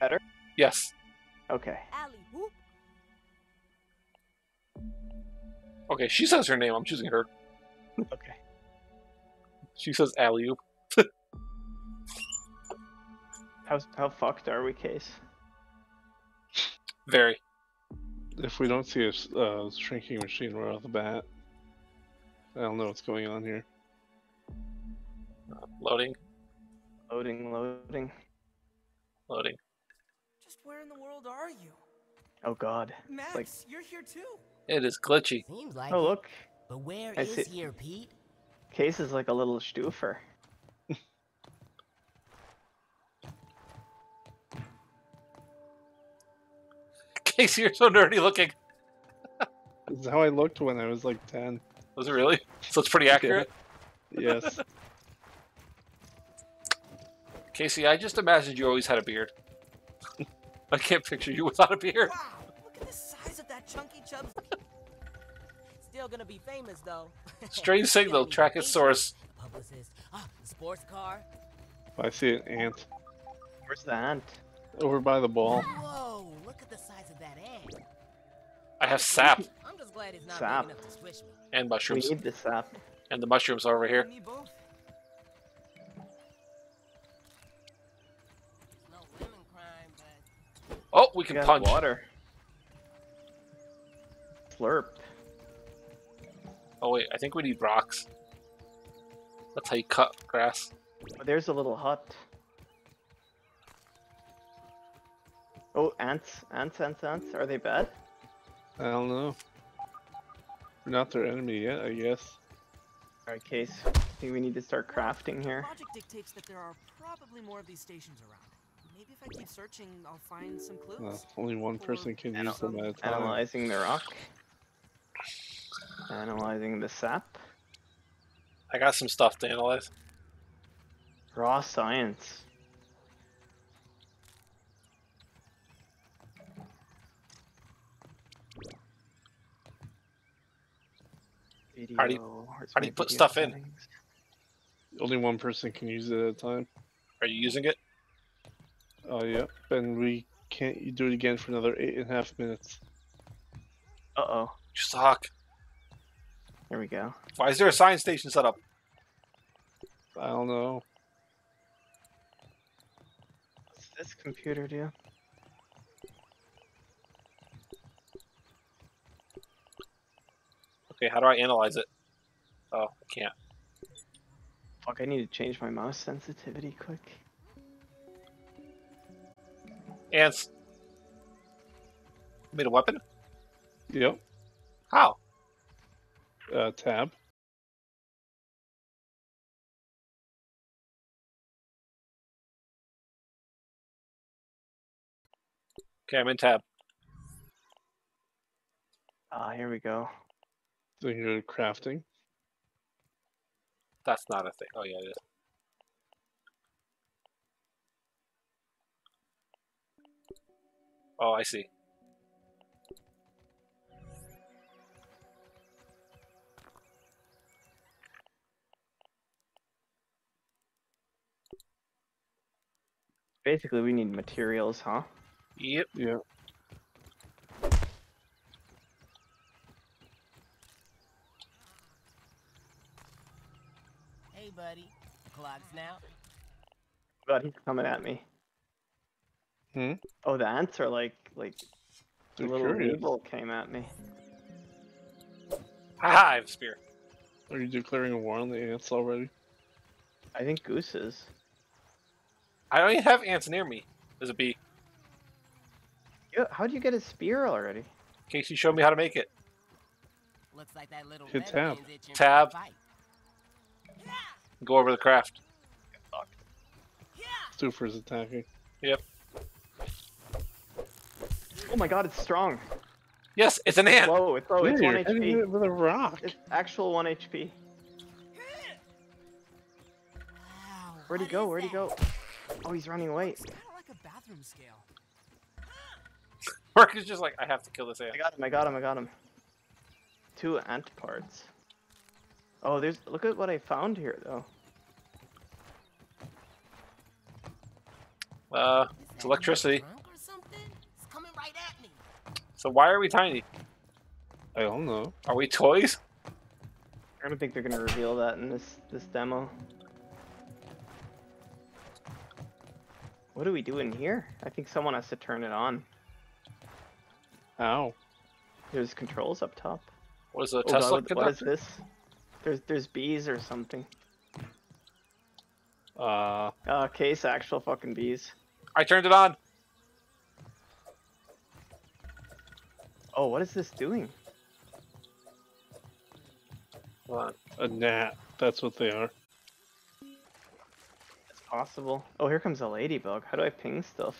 Better? Yes. Okay. Alley. Okay, she says her name. I'm choosing her. Okay. She says alley oop. How how fucked are we, Case? Very. If we don't see a uh, shrinking machine right off the bat, I don't know what's going on here. Uh, loading. Loading, loading. Loading. Just where in the world are you? Oh god. Max, like- you're here too. It is glitchy. Seems like Oh look. But where I is see- here, Pete? Case is like a little stoofer. Casey, you're so nerdy looking. This is how I looked when I was like 10. Was it really? So it's pretty accurate. Yes. Casey, I just imagined you always had a beard. I can't picture you without a beard. Wow, look at the size of that chunky chub. Still gonna be famous though. Strange signal. Gotta Track its source. Publicist. Ah, sports car. I see an ant Where's the ant? over by the ball. Whoa, look at the size of that ant. I have sap I'm just glad it's not Sap. big enough to squish me. and We mushrooms. need the sap. And the mushrooms are over here. We We can got punch. water. Slurp. Oh wait, I think we need rocks. That's how you cut grass. Oh, there's a little hut. Oh, ants, ants, ants, ants. Are they bad? I don't know. We're not their enemy yet, I guess. Alright, Case. I think we need to start crafting here. Logic dictates that there are probably more of these stations around. Maybe if I keep searching, I'll find some clues. Well, only one person can Anal- use them at a time. Analyzing the rock. Analyzing the sap. I got some stuff to analyze. Raw science. How do you- how do you put video stuff in? Only one person can use it at a time. Are you using it? Oh, yep. And we can't do it again for another eight and a half minutes. Uh-oh. You suck. There we go. Why is there a science station set up? I don't know. What's this computer do? Okay, how do I analyze it? Oh, I can't. Fuck, I need to change my mouse sensitivity quick. Ants. Made a weapon? Yep. How? Uh, tab. Okay, I'm in tab. Ah, here we go. So you go to crafting. That's not a thing. Oh yeah, it is. Oh, I see. Basically, we need materials, huh? Yep. Yeah. hey, buddy. Clock's now. Buddy's coming at me. Hmm? Oh, the ants are like, like, the little curious. weevil came at me. Haha, I have a spear. Are you declaring a war on the ants already? I think gooses. I don't even have ants near me. There's a bee. Yeah, how'd you get a spear already? Casey showed me how to make it. Looks like that little Hit red tab. man's itching for a Tab. fight. Go over the craft. Super's attacking. Oh my god, it's strong. Yes, it's an ant. Low, it's low, it's Yeah, 1 you're hitting HP. it with a rock. It's actual 1 HP. Wow, Where'd he go? Where'd he go? Oh, he's running away. It's kind of like a bathroom scale. Mark is just like, I have to kill this ant. I got him, I got him, I got him. Two ant parts. Oh, there's, look at what I found here, though. Uh, it's electricity. So why are we tiny? I don't know. Are we toys? I don't think they're gonna reveal that in this this demo. What do we do in here? I think someone has to turn it on. Ow. There's controls up top. What is a Oh Tesla what, what is this? There's there's bees or something. Uh, Uh, case actual fucking bees. I turned it on. Oh, what is this doing? Hold on. a gnat. That's what they are. It's possible. Oh, here comes a ladybug. How do I ping stuff?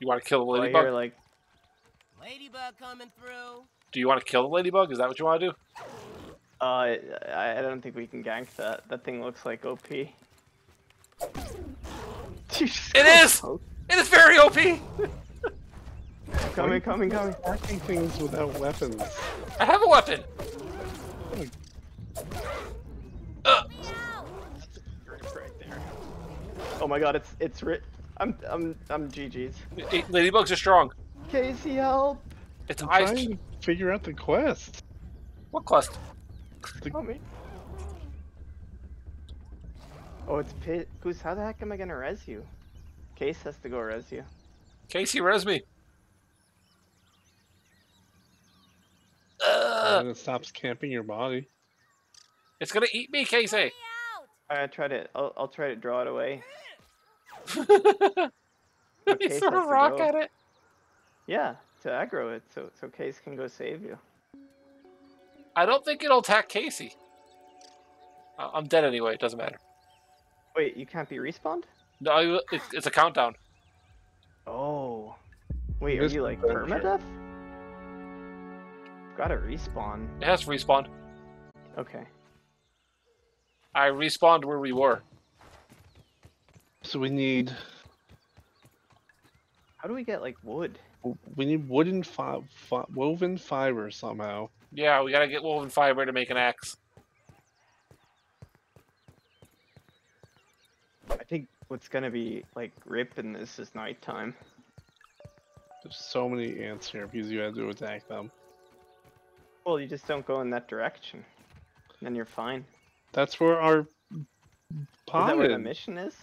You want to kill the Oh, ladybug? hear like Ladybug coming through. Do you want to kill the ladybug? Is that what you want to do? Uh, I, I don't think we can gank that. That thing looks like OP. It is! It is very OP. Coming, coming, coming. Attacking things without weapons. I have a weapon. Uh, Right there. Oh my god, it's it's ri- I'm I'm I'm GG's. eh, ladybugs are strong. Casey, help! It's I'm trying to figure out the quest. What quest? Help me. Oh, it's pit. Goose, how the heck am I gonna res you? Case has to go res you. Casey, res me. and Uh, it stops camping your body. it's gonna eat me, Casey. I try to. I'll, I'll try to draw it away. you Case throw a rock go. at it. Yeah, to aggro it, so so Case can go save you. I don't think it'll attack Casey. Uh, I'm dead anyway. It doesn't matter. Wait, you can't be respawned? No, I- it's, it's a countdown. Oh. Wait, are you like permadeath? Gotta respawn. It has to respawn. Okay. I respawned where we were. So we need How do we get like wood? we need wooden fi- fi- woven fiber somehow. Yeah, we gotta get woven fiber to make an axe. I think what's gonna be like ripping this is nighttime. There's so many ants here because you had to attack them. Well, you just don't go in that direction. Then you're fine. That's where our Is pod that where the mission is?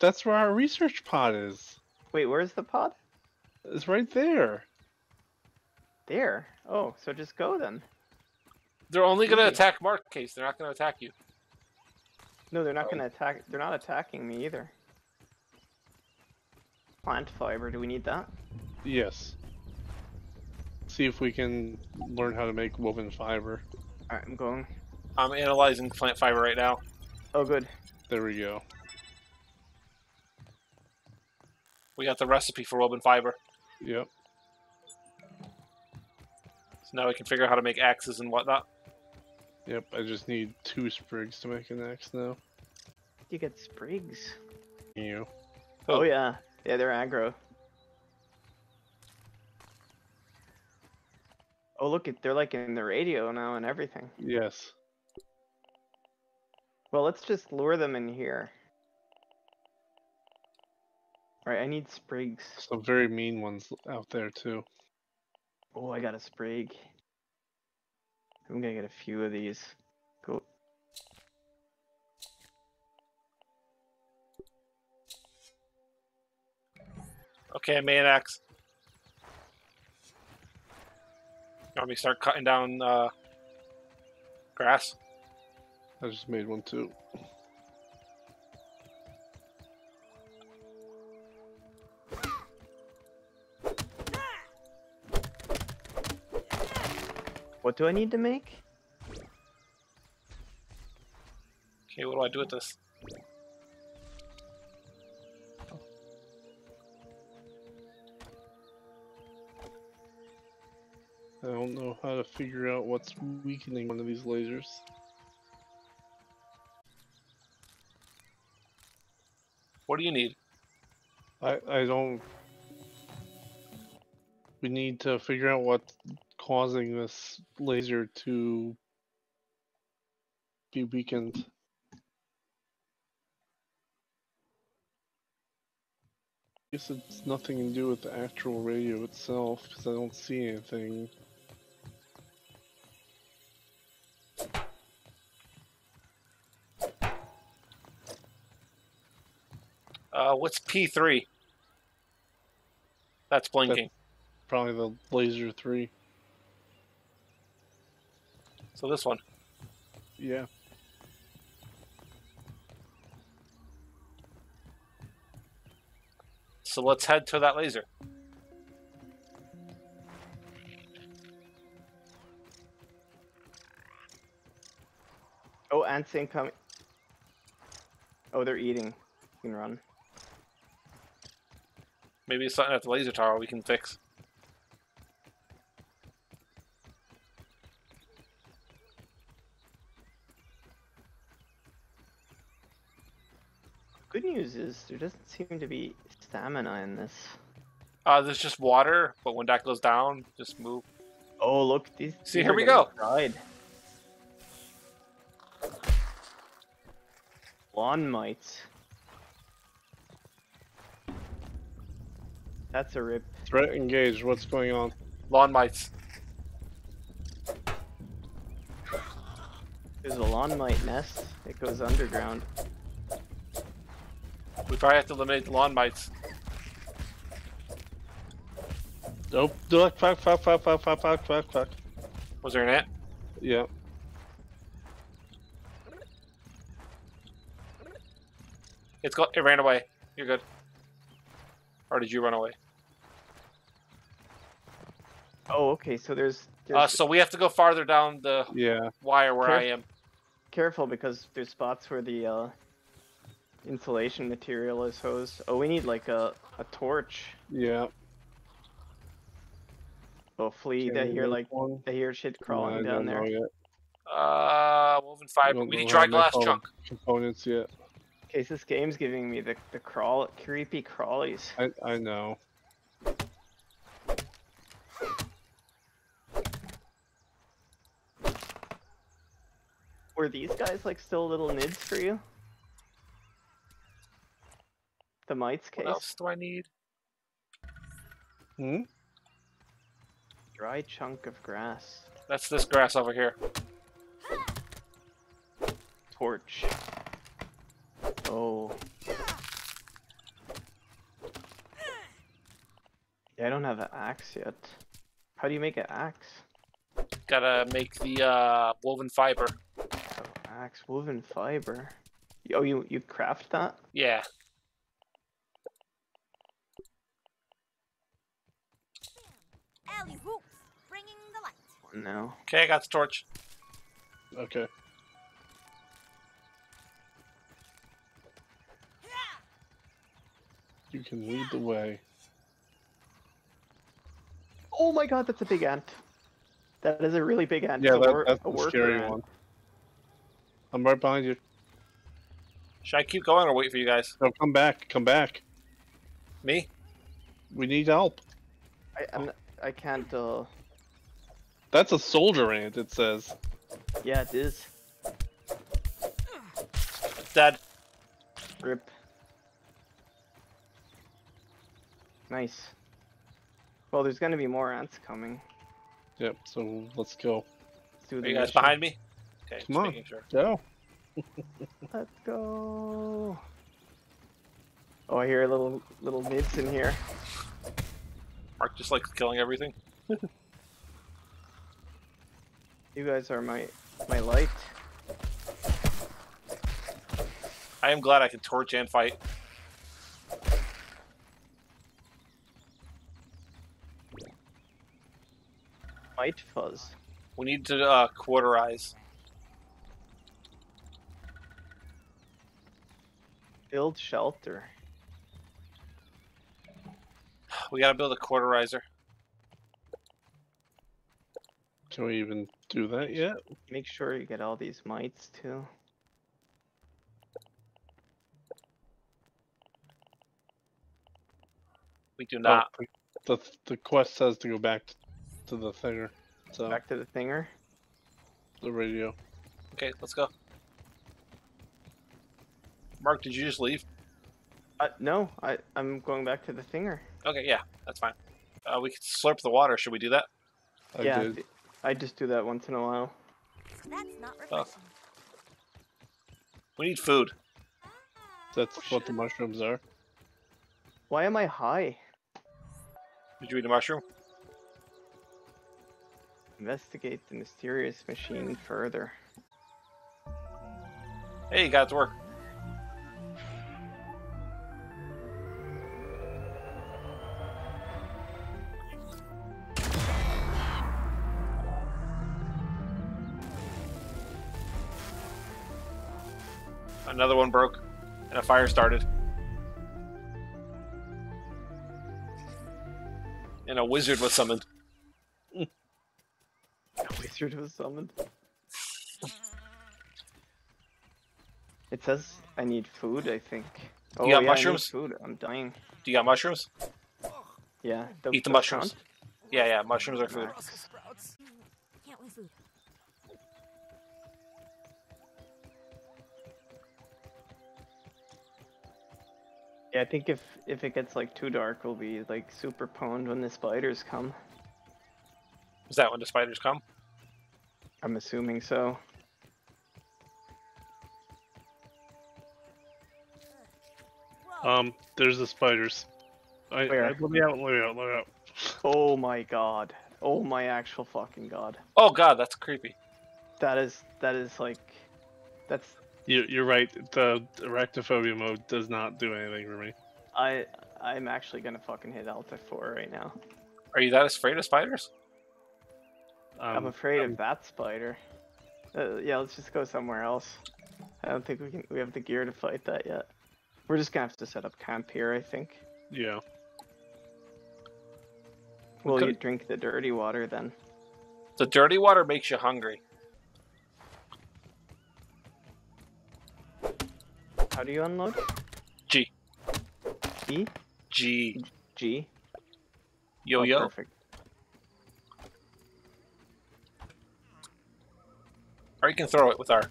That's where our research pod is. Wait, where's the pod? It's right there. There. Oh, so just go then. They're only gonna Easy. attack Mark Case. They're not gonna attack you. No, they're not Oh. gonna attack. They're not attacking me either. Plant fiber. Do we need that? Yes. See if we can learn how to make woven fiber. All right, I'm going. I'm analyzing plant fiber right now. Oh, good. There we go. We got the recipe for woven fiber. Yep. So now we can figure out how to make axes and whatnot. Yep. I just need two sprigs to make an axe now. You get sprigs. You. Oh. Oh yeah, yeah, they're aggro. Oh look, it they're like in the radio now and everything. Yes. Well, let's just lure them in here. All right, I need sprigs. Some very mean ones out there too. Oh, I got a sprig. I'm gonna get a few of these. Cool. Okay, I made an axe. You want me to start cutting down uh, grass? I just made one too. What do I need to make? Okay, what do I do with this? I don't know how to figure out what's weakening one of these lasers. What do you need? I I don't. We need to figure out what's causing this laser to be weakened. I Guess it's nothing to do with the actual radio itself, because I don't see anything. Uh, what's P3? That's blinking. Probably the laser three. So this one. Yeah. So let's head to that laser. Oh, ants incoming. Oh, they're eating. You can run. Maybe it's something at the laser tower we can fix. Good is there doesn't seem to be stamina in this. Uh, there's just water, but when that goes down, just move. Oh, look, these. See, here we go. Fried. Lawn mites. That's a rip. Threat engaged. What's going on? Lawn mites. There's a lawn mite nest. It goes underground. We probably have to eliminate the lawn mites. Nope. Duck, fuck, fuck, fuck, fuck, fuck, fuck, fuck, fuck. Was there an ant? Yeah. It's got. It ran away. You're good. Or did you run away? Oh, okay. So there's. there's Uh, so we have to go farther down the Yeah. wire where I am. careful because there's spots where the uh, insulation material is hose. Oh, we need like a, a torch. Yeah. Oh, flea. Can That we hear make like one? I hear shit No, crawling down there. yet. Uh, woven fiber. We know need dry glass chunk. Components yet. Okay, so this game's giving me the the crawl creepy crawlies. I I know. Were these guys like still little nids for you? The mites case. What case. else do I need? Hmm. Dry chunk of grass. That's this grass over here. Torch. Oh. Yeah, I don't have an axe yet. How do you make an axe? Gotta make the uh, woven fiber. Oh, axe woven fiber. Oh, you you craft that? Yeah. Alley hoops, bringing the light. No. Okay, I got the torch. Okay. You can lead the way. Oh my god, that's a big ant. That is a really big ant. Yeah, that, that's a the scary ant. one. I'm right behind you. Should I keep going or wait for you guys? No, come back. Come back. Me? We need help. I, I'm, I can't. Uh, That's a soldier ant. It says. yeah, it is. Dead. Rip. Nice. Well, there's gonna be more ants coming. Yep. So let's go. Let's Are you guys mission. behind me? Okay, Come just on. making sure. Go. Let's go. Oh, I hear a little little mids in here. Mark just likes killing everything. You guys are my my light. I am glad I can torch and fight. Might fuzz. We need to uh, quarterize. Build shelter. We gotta build a quarterizer. Can we even do that yet? Make sure you get all these mites too. We do not. Oh, the the quest says to go back t- to the thinger. So Back to the thinger. the radio. Okay, let's go. Mark, did you just leave? Uh, no, I I'm going back to the thinger. Okay, yeah, that's fine. Uh, we could slurp the water. Should we do that? I yeah, did. Th- I just do that once in a while. That's not Oh. refreshing. We need food. Ah. That's what the mushrooms are. Why am I high? Did you eat a mushroom? Investigate the mysterious machine further. Hey, you got it to work. Another one broke, and a fire started. And a wizard was summoned. A wizard was summoned. It says I need food. I think. Oh you got yeah, I need mushrooms? food. I'm dying. Do you got mushrooms? Yeah. Eat the those mushrooms. count? Yeah, yeah, mushrooms are food. Brussels Yeah, I think if if it gets like too dark, we'll be like super pwned when the spiders come. Is that when the spiders come? I'm assuming so. Um, there's the spiders. I, Where? I, let me out, let me out, let me out. Oh my god. Oh my actual fucking god. Oh god, that's creepy. That is that is like that's You, you're right. The arachnophobia mode does not do anything for me. I I'm actually gonna fucking hit Alt F4 right now. Are you that afraid of spiders? Um, I'm afraid um, of that spider. Uh, yeah, let's just go somewhere else. I don't think we can we have the gear to fight that yet. We're just gonna have to set up camp here, I think. Yeah. Will could- you drink the dirty water then? The dirty water makes you hungry. How do you unload? G. E? G. G? Yo Oh, yo. Perfect. Or you can throw it with our.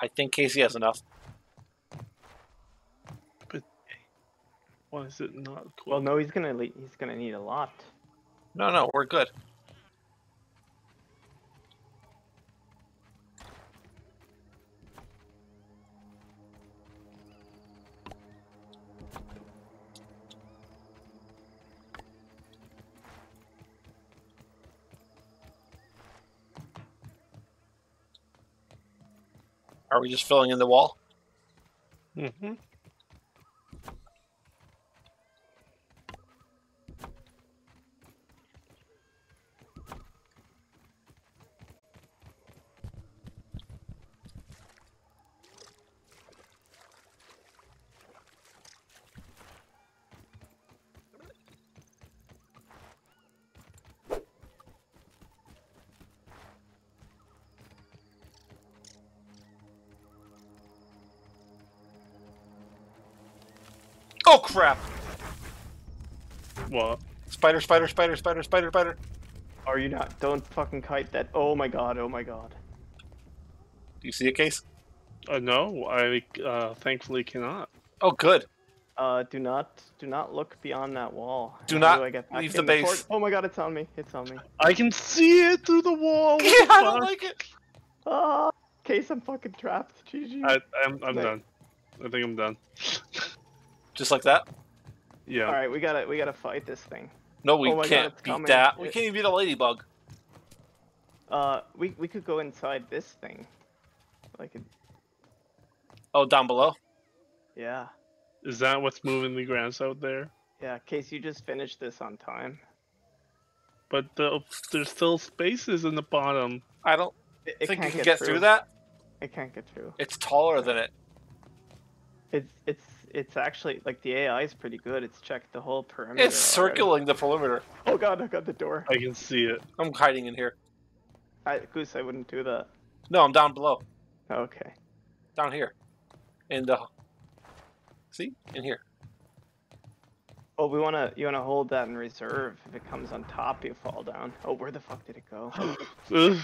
I think Casey has enough. But why is it not cool? Well, no, he's gonna he's gonna need a lot. No, no, we're good. Are we just filling in the wall? Mm-hmm. Oh crap! What? Spider, spider, spider, spider, spider, spider. Are you not? Don't fucking kite that. Oh my god, oh my god. Do you see a case? Uh, no, I uh, thankfully cannot. Oh, good. Uh, do not, do not look beyond that wall. Do How not I get leave the base. fort? Oh my god, it's on me. It's on me. I can see it through the wall. Yeah, the I don't like it. Ah, case I'm fucking trapped. GG. I, I'm, I'm Like- done. I think I'm done. Just like that? Yeah. All right, we gotta, we gotta fight this thing. No, we Oh can't it's beat coming. that. We It- can't even beat a ladybug. Uh, we, we could go inside this thing. Like, it, Oh, down below? yeah, Is that what's moving the grass out there? yeah. Case you just finished this on time. But the, there's still spaces in the bottom. I don't It, it think you can't can get through that. It can't get through. It's taller than it. It's, it's, it's actually like the AI is pretty good. It's checked the whole perimeter. It's already. circling the perimeter. Oh god, I got the door. I can see it. I'm hiding in here. I, Goose, I wouldn't do that. No, I'm down below. Okay. Down here. And uh See? In here. Oh, we wanna you wanna hold that in reserve. If it comes on top, you fall down. Oh, where the fuck did it go?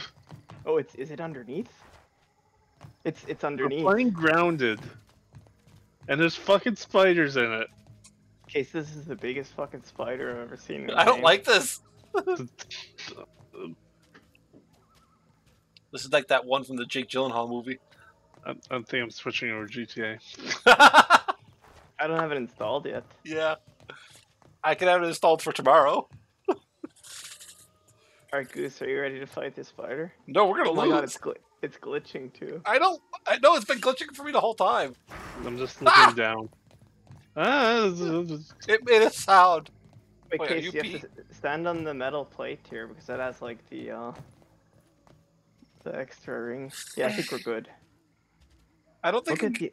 Oh, it's is it underneath? It's it's We're underneath. playing grounded. And there's fucking spiders in it. Case this is the biggest fucking spider I've ever seen. in a I don't game. like this. This is like that one from the Jake Gyllenhaal movie. I, I think I'm switching over GTA. I don't have it installed yet. yeah. I can have it installed for tomorrow. Alright, Goose, are you ready to fight this spider? No, we're gonna Oh my lose. god, it's gl- it's glitching too. I don't. I know it's been glitching for me the whole time. I'm just looking down. Ah, It made a sound. Wait, Wait, are Case, you you, have to stand on the metal plate here because that has like the uh the extra ring. Yeah, I think we're good. I don't think Look at the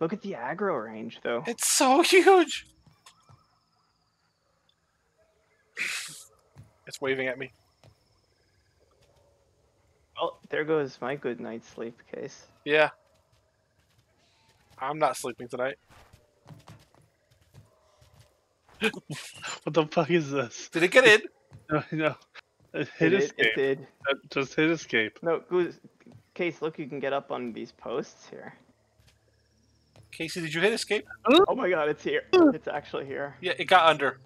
look at the aggro range though. it's so huge. It's waving at me. Oh, there goes my good night's sleep case. Yeah. I'm not sleeping tonight. what the fuck is this? Did it get in? No, no. Hit it, did- escape. it did. Just hit escape. No, Goose, case. Look, you can get up on these posts here. Casey, did you hit escape? Oh my god, it's here. It's actually here. Yeah, it got under.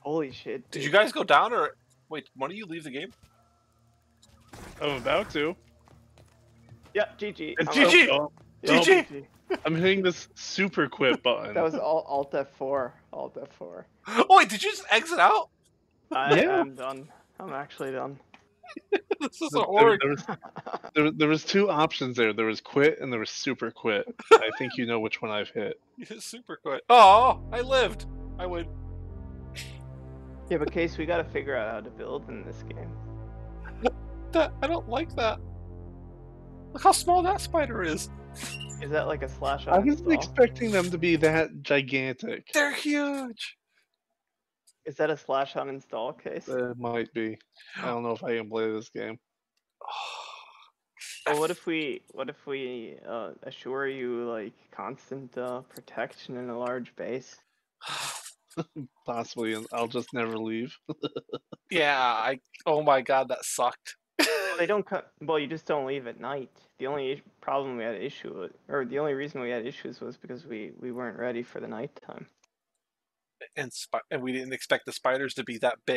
Holy shit. Did you guys go down or wait? why don't you leave the game? I'm about to. Yeah, GG. It's I'm out. GG. Yeah, GG. I'm hitting this super quit button. That was all Alt F4. Alt F4. Oh wait, did you just exit out? I Yeah. am done. I'm actually done. this is a There- horror. there, was, there, there was two options there. There was quit and there was super quit. I think you know which one I've hit. Super quit. Oh, I lived. I win. Yeah, but case we gotta figure out how to build in this game. That I don't like that. Look how small that spider is. Is that like a slash on? I wasn't expecting them to be that gigantic. They're huge. Is that a slash on install case? It might be. I don't know if I can play this game. Well, what if we what if we uh, assure you like constant uh, protection in a large base? Possibly, and I'll just never leave. yeah, I. Oh my god, that sucked. They don't cut. Well, you just don't leave at night. The only problem we had issue with, or the only reason we had issues was because we we weren't ready for the nighttime. and spi- and we didn't expect the spiders to be that big.